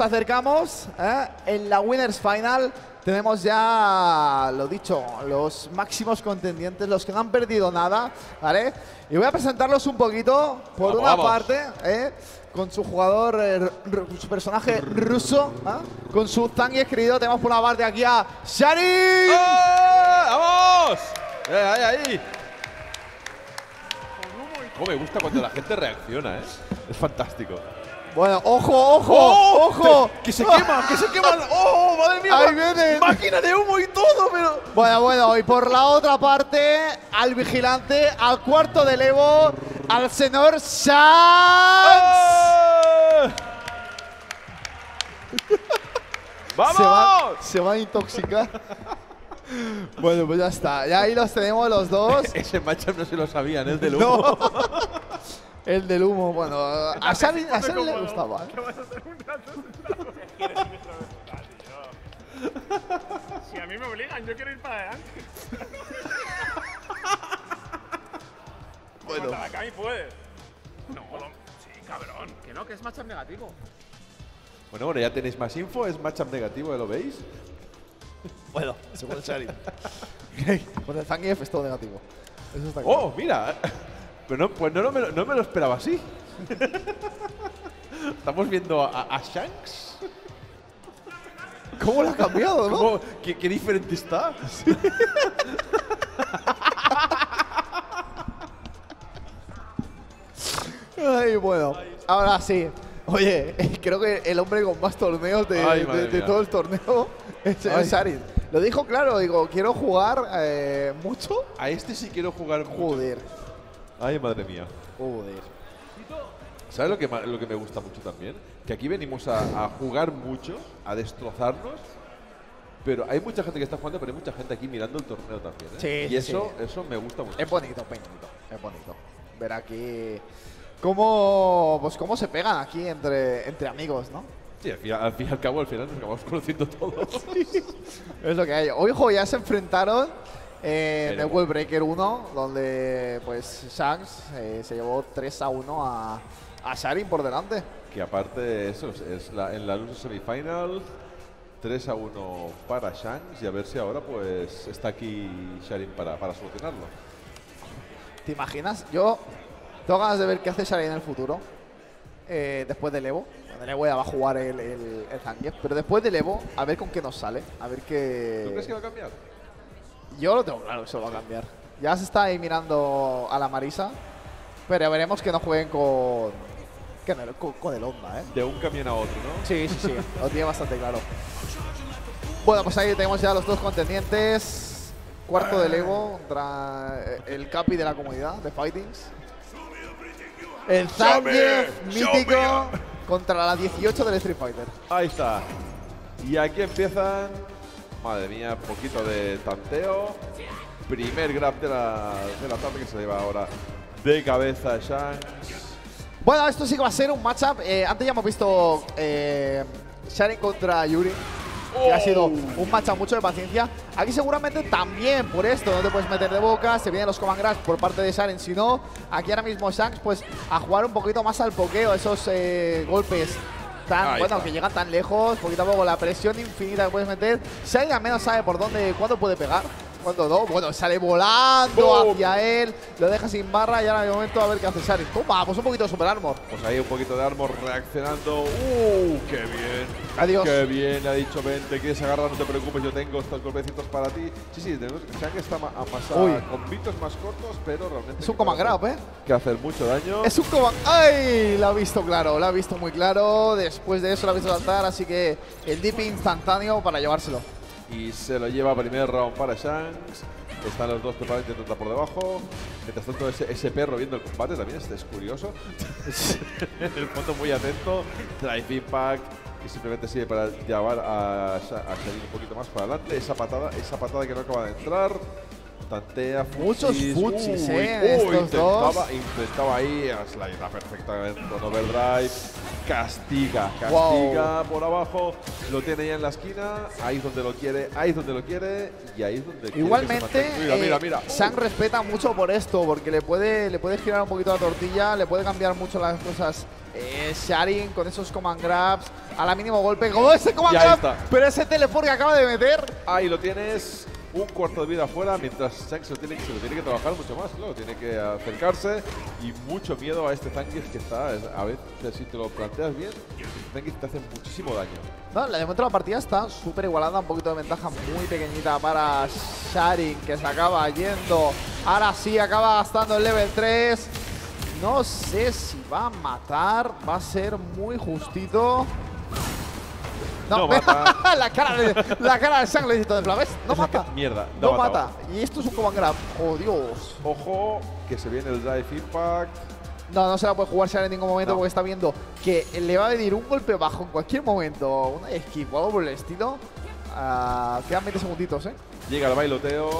Nos acercamos ¿eh? en la Winners Final. Tenemos ya, lo dicho, los máximos contendientes, los que no han perdido nada, ¿vale? Y voy a presentarlos un poquito, por Vamos, una vamos. parte, ¿eh? con su jugador, eh, su personaje ruso, ¿eh? con su Zangief querido. Tenemos por una parte aquí a Shari. ¡Ah! ¡Vamos! Eh, ahí, ahí. Cómo me gusta cuando la gente reacciona, ¿eh? Es fantástico. Bueno, ojo, ojo, ¡Oh! ojo. Que se quema, que se quema. ¡Oh, madre mía! Ahí vienen. Máquina de humo y todo, pero. Bueno, bueno, y por la otra parte, al vigilante, al cuarto del Evo, al señor Shanks. ¡Ah! ¡Vamos! Se va, se va a intoxicar. bueno, pues ya está. Ya ahí los tenemos los dos. Ese matchup no se lo sabían, es del humo. No. El del humo, bueno, a Shari le gustaba. ¿eh? Si a mí me obligan, yo quiero ir para adelante. Bueno. Contra la Cami puedes. No. Sí, cabrón. Que no, que es matchup negativo. Bueno, bueno, ya tenéis más info, es matchup negativo, ¿ya lo veis? Bueno, según Shari. Con el Zangief es todo negativo. Eso está claro. ¡Oh, mira! Pero no, pues no, no me, lo- no me lo esperaba así. Estamos viendo a, a Shanks. ¿Cómo lo ha cambiado, no? ¿Cómo- qué, qué diferente está? Ay, bueno. Ahora sí. Oye, creo que el hombre con más torneos de, Ay, de- todo el torneo es es. Lo dijo claro, digo, quiero jugar eh, mucho. A este sí quiero jugar mucho. Joder, Ay, madre mía. joder. ¿Sabes lo que, lo que me gusta mucho también? Que aquí venimos a, a jugar mucho, a destrozarnos. Pero hay mucha gente que está jugando, pero hay mucha gente aquí mirando el torneo también. ¿eh? Sí, y eso, sí. eso me gusta mucho. Es bonito, bonito, es bonito. Ver aquí cómo, pues cómo se pegan aquí entre, entre amigos, ¿no? Sí, al fin, al fin y al cabo, al final nos acabamos conociendo todos. Es lo que hay. Hoy jo, ya se enfrentaron eh, en el Veremos. World Breaker 1, donde pues Shanks eh, se llevó 3 a 1 a, a Sharin por delante. que aparte de eso, es- la, en la luz semifinal, 3 a 1 para Shanks y a ver si ahora pues está aquí Sharin para, para solucionarlo. ¿Te imaginas? Yo tengo ganas de ver qué hace Sharin en el futuro. eh, después del Evo. Bueno, el Evo ya va a jugar el, el, el Zangief, Pero después del Evo, a ver con qué nos sale. A ver qué. ¿Tú crees que va a cambiar? Yo lo tengo claro que se lo va a cambiar. Ya se está ahí mirando a la Marisa. Pero veremos que no jueguen con. que no, con, con el Onda, ¿eh? De un camión a otro, ¿no? Sí, sí, sí. lo tiene bastante claro. Bueno, pues ahí tenemos ya los dos contendientes. Cuarto del Evo contra eh, el Capi de la comunidad de Fightings. El Zangief mítico contra la 18 del Street Fighter. Ahí está. Y aquí empiezan. Madre mía, poquito de tanteo. Primer grab de la, de la tarde que se lleva ahora de cabeza Shanks. Bueno, esto sí que va a ser un matchup. eh, antes ya hemos visto eh, contra Yuri. Que ha sido un matchup mucho de paciencia. Aquí seguramente también por esto no te puedes meter de boca. Se vienen los command grabs por parte de Sharin. Si no, aquí ahora mismo Shanks pues a jugar un poquito más al pokeo. Esos eh, golpes tan Ahí está. que llegan tan lejos. Poquito a poco la presión infinita que puedes meter. Sharin al menos sabe por dónde, cuándo puede pegar. Cuándo no. Bueno, sale volando hacia él. Lo deja sin barra y ahora de momento a ver qué hace Sharin. Toma, pues un poquito de super armor. Pues ahí un poquito de armor reaccionando. ¡Uh! ¡Qué bien! Adiós. ¡Qué bien! Le ha dicho, ven, te quieres agarrar, no te preocupes, yo tengo estos golpecitos para ti. Sí, sí, tenemos Shang está ma- amasado Uy. con bitos más cortos, pero realmente. Es un que command grab, ¿eh? Que hacer mucho daño. Es un command. ¡Ay! Lo ha visto claro, lo ha visto muy claro. Después de eso lo ha visto saltar, así que el dip instantáneo para llevárselo. Y se lo lleva primer round para Shanks. Están los dos preparados intentando por debajo. Mientras tanto, ese, ese perro viendo el combate también este es curioso. en el fondo, muy atento. Drive Impact, que simplemente sirve para llevar a, a Sharin un poquito más para adelante. Esa patada, esa patada que no acaba de entrar. Tantea, Muchos Uy, ¿eh? uy, estos intentaba, dos. intentaba ahí, slide perfectamente con overdrive. Castiga, Wow. castiga por abajo, lo tiene ya en la esquina, ahí es donde lo quiere, ahí es donde lo quiere y ahí es donde quiere que se Igualmente. Mira, mira, eh, mira. Respeta mucho por esto, porque le puede, le puede girar un poquito la tortilla, le puede cambiar mucho las cosas Eh, Sharin con esos command grabs. A la mínimo golpe. ¡Oh, ese command grab! Pero ese teleport que acaba de meter. Ahí lo tienes, un cuarto de vida afuera, mientras Shanks se tiene, se lo tiene que trabajar mucho más, claro, tiene que acercarse y mucho miedo a este Zangief que está, a veces si te lo planteas bien, Zangief te hace muchísimo daño. No, de momento la partida está súper igualada, un poquito de ventaja muy pequeñita para Sharin, que se acaba yendo. Ahora sí, acaba gastando el level 3. No sé si va a matar, va a ser muy justito. No mata. la, cara de, la cara de en plan, ¿ves? No mata. Mierda, no, mata. Y esto es un command grab. Oh, Dios. Ojo, que se viene el Drive Impact. No, no se la puede jugar Sharon en ningún momento No. porque está viendo que le va a venir un golpe bajo en cualquier momento, una skip o algo por el estilo. Ah, quedan 20 segunditos, ¿eh? Llega el bailoteo.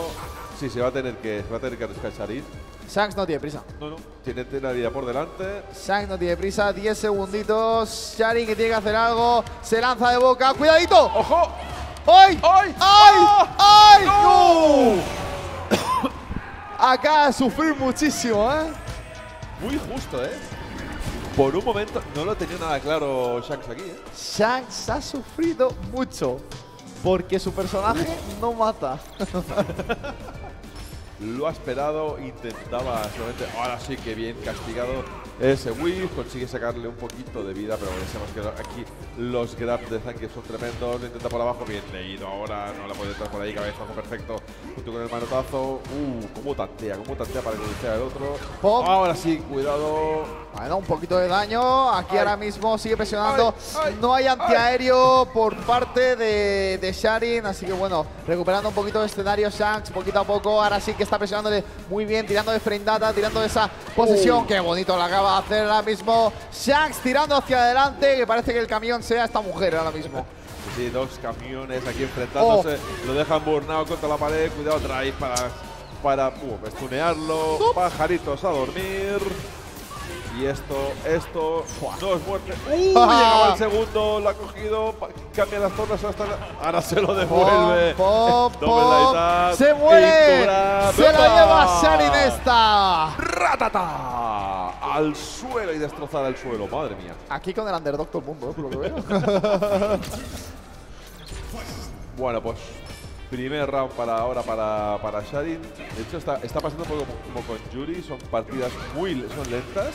Sí, se va a tener que, se va a tener que arriesgar Sharin. Shanks no tiene prisa. No, no, tiene la vida por delante. Shanks no tiene prisa, 10 segunditos. Sharin que tiene que hacer algo, se lanza de boca. ¡Cuidadito! ¡Ojo! ¡Ay! ¡Ay! ¡Ay! ¡Ah! ¡Ay! ¡No! De sufrir muchísimo, ¿eh? Muy justo, ¿eh? Por un momento no lo tenía nada claro Shanks aquí, ¿eh? Shanks ha sufrido mucho porque su personaje no mata. Lo ha esperado, intentaba solamente. Ahora sí que bien castigado ese whiff, consigue sacarle un poquito de vida, pero sabemos que aquí los grabs de Zangief son tremendos. Lo intenta por abajo, bien leído ahora, no le puede entrar por ahí, cabezazo perfecto, junto con el manotazo. Uh, cómo tantea, cómo tantea para que el otro. Pop. Ahora sí, cuidado. Bueno, un poquito de daño. Aquí Ay. ahora mismo sigue presionando. Ay, ay, no hay antiaéreo por parte de, de Sharin. Así que bueno, recuperando un poquito de escenario Shanks poquito a poco. Ahora sí que está presionándole muy bien, tirando de frame data, tirando de esa. Uh. Qué bonito la acaba de hacer ahora mismo. Shanks tirando hacia adelante. Que parece que el camión sea esta mujer ahora mismo. Sí, dos camiones aquí enfrentándose. Oh. Lo dejan burnado contra la pared. Cuidado, drive para, para uh, estunearlo. Pajaritos a dormir. Y esto, esto, no es muerte. ¡Uh! Llegaba el segundo, lo ha cogido, cambia las tornas hasta la- Ahora se lo devuelve. Pop, pop, Se muere. Se la lleva Sharin esta. ¡Ratata! Al suelo y destrozar el suelo, madre mía. Aquí con el underdog todo el mundo, por lo que veo. Bueno, pues primer round para ahora para, para Sharin. De hecho, está, está pasando un poco como, como con Yuri. Son partidas muy son lentas.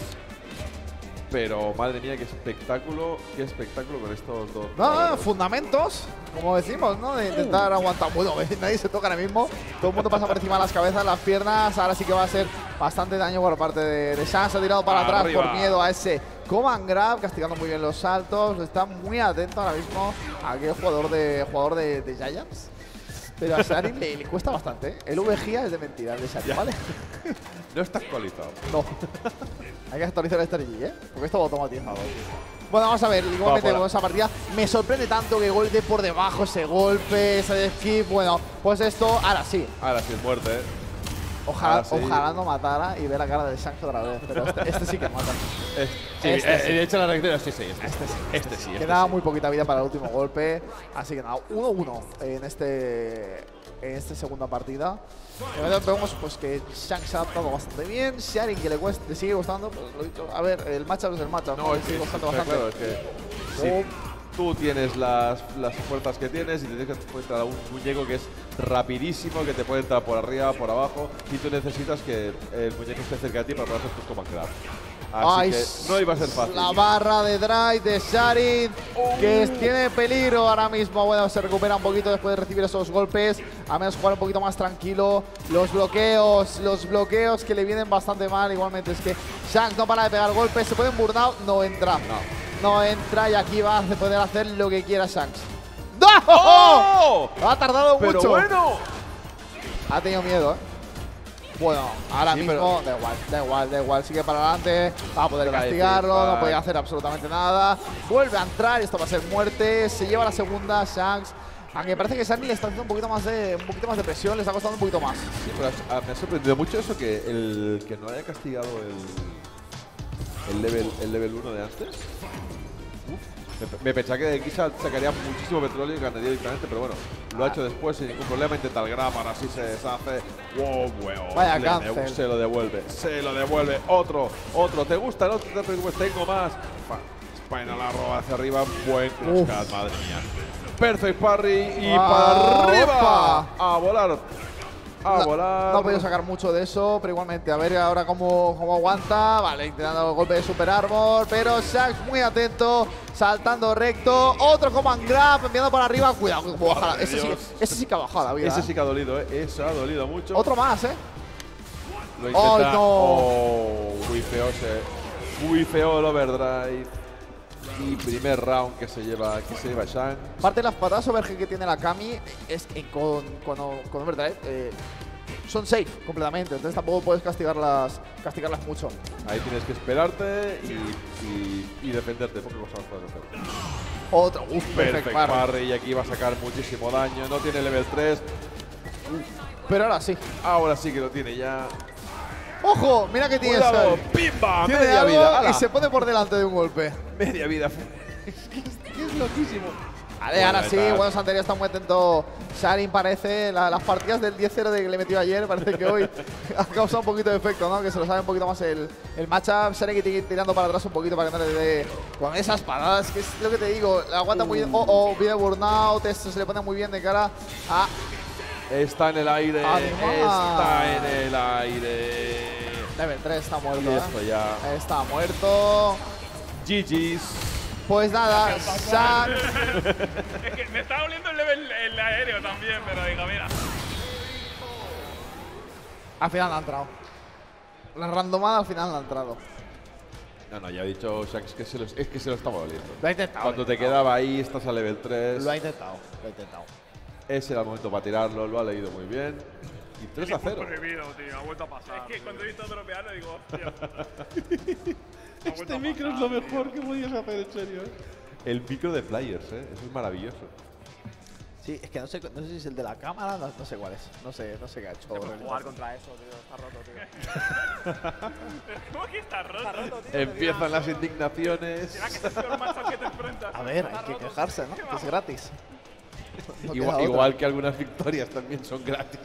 Pero madre mía, qué espectáculo, qué espectáculo con estos dos. No, no, fundamentos, como decimos, ¿no? De intentar aguantar. Bueno, nadie se toca ahora mismo. Todo el mundo pasa por encima de las cabezas, las piernas. Ahora sí que va a ser bastante daño por parte de, de. Ha tirado para atrás por miedo a ese command grab, castigando muy bien los saltos. Está muy atento ahora mismo a aquel jugador de, jugador de, de Giants. Pero a le, le cuesta bastante. ¿eh? El VGA es de mentira, el de Sharin, ¿vale? No está actualizado. No. Hay que actualizar el strategy, ¿eh? Porque esto va automatizado. Bueno, vamos a ver, igualmente con esa partida me sorprende tanto que golpe por debajo, ese golpe, ese skip. Bueno, pues esto, ahora sí. Ahora sí es muerte, ¿eh? Ojalá, Ahora sí. ojalá no matara y ver la cara de Shanks otra vez. Pero este, este sí que mata. Es- Sí, Este eh, sí. de hecho la reacción es sí, sí, este, este sí. Este sí, este Queda sí. muy poquita vida para el último golpe. Así que nada, 1-1 en este en esta segunda partida. De momento vemos pues, que Shanks se ha adaptado bastante bien. Sharing que le, cuesta, le sigue gustando, pues lo he dicho. A ver, el matchup es el matchup. No, Le sigue gustando bastante. claro, es que si tú tienes las, las fuerzas que tienes y te tienes que encontrar a un muñeco que es rapidísimo, que te puede entrar por arriba, por abajo, y tú necesitas que el muñeco esté cerca de ti para poder hacer tus command grab. Así Ay, que no iba a ser fácil. La barra de drive de Sharin, que tiene peligro ahora mismo. Bueno, se recupera un poquito después de recibir esos golpes. A menos jugar un poquito más tranquilo. Los bloqueos, los bloqueos que le vienen bastante mal. Igualmente es que Shanks no para de pegar golpes. Se puede burnout, no entra. No. entra y aquí va a poder hacer lo que quiera Shanks. ¡Oh! Ha tardado Pero mucho. bueno. Ha tenido miedo, ¿eh? Bueno, ahora Sí, mismo pero- da igual, da igual, da igual, sigue para adelante, va a poder castigarlo, decir, no puede hacer absolutamente nada. Vuelve a entrar, esto va a ser muerte, se lleva la segunda, Shanks. Aunque parece que Shani le está haciendo un poquito más de un poquito más de presión, le está costando un poquito más. Sí, pero me ha sorprendido mucho eso que el que no haya castigado el, el level el level 1 de antes. Uf, Me, pensaba que de aquí sal- sacaría muchísimo petróleo y ganaría directamente, pero bueno, lo ha hecho después sin ningún problema. Intenta el Grammar, así se deshace. Wow, bueno. Vaya de- Se lo devuelve, se lo devuelve. Otro, otro. ¿Te gusta? No te preocupes, tengo más. Spinal la roba hacia arriba. Buen crosscut, madre mía. Perfect parry y Ah, para arriba. opa. A volar. A No- volar. No ha podido sacar mucho de eso, pero igualmente, a ver ahora cómo, cómo aguanta. Vale, intentando el golpe de Super Armor, pero Shax muy atento, saltando recto. Otro command grab, enviando para arriba. Cuidado, ese, sí, ese sí que ha bajado la vida. Ese ¿eh? sí que ha dolido, ¿eh? Eso ha dolido mucho. Otro más, ¿eh? Lo intenta. ¡Ay, no! Oh, muy feo se. Muy feo el overdrive. Y primer round que se lleva, que se lleva Shang. Parte de las patadas overhead que tiene la Kami es en- con, con, con Overdrive. eh, son safe completamente, entonces tampoco puedes castigarlas, castigarlas mucho. Ahí tienes que esperarte y, y, y defenderte. Porque cosas puedes hacer. Otro, uff, perfect, Perfect parry. parry. Y aquí va a sacar muchísimo daño. No tiene level 3. Pero ahora sí. Ahora sí que lo tiene ya. ¡Ojo! Mira que tiene ¡Cuidado! ¡Pimba! Tiene Media algo vida. ala. y se pone por delante de un golpe. Media vida. Es que es, que es loquísimo. Vale, ahora sí, está- bueno, Santería está muy atento. Sharin parece, la- las partidas del 10-0 de que le metió ayer, parece que hoy ha causado un poquito de efecto, ¿no? Que se lo sabe un poquito más el, el matchup. Sharin que tiene que ir tirando para atrás un poquito para que no le dé con esas paradas, que es lo que te digo, la aguanta muy bien. Oh, oh, pide burnout, esto se le pone muy bien de cara a. Está en el aire. Está en el aire. Level 3 está muerto. ¿eh? esto ya. Está muerto. GG's. Pues nada, Shang. Es que me está oliendo el level el aéreo también, pero digo, mira. Al final no ha entrado. La randomada al final no ha entrado. No, no, ya he dicho Shax que se lo, es que se lo estaba doliendo. Lo ha intentado. Cuando ha te quedaba ahí, estás a level 3. Lo ha intentado, lo ha intentado. Ese era el momento para tirarlo, lo ha leído muy bien. Y 3 a 0. Prohibido, tío, ha vuelto a pasar. Es que cuando he visto dropearlo digo, hostia. Este micro es lo mejor que podías hacer, en serio. ¿eh? El micro de Flyers, ¿eh? Eso es maravilloso. Sí, es que no sé, no sé si es el de la cámara, no, no sé cuál es. No sé, no sé qué ha hecho. Aurelio. Jugar contra eso, tío, está roto, tío. ¿Cómo que está roto? Está roto, tío. Empiezan las indignaciones. Será que es el matchup que te enfrentas. A ver, hay que quejarse, ¿no? Que es gratis. No Igual, igual que algunas victorias también son gratis.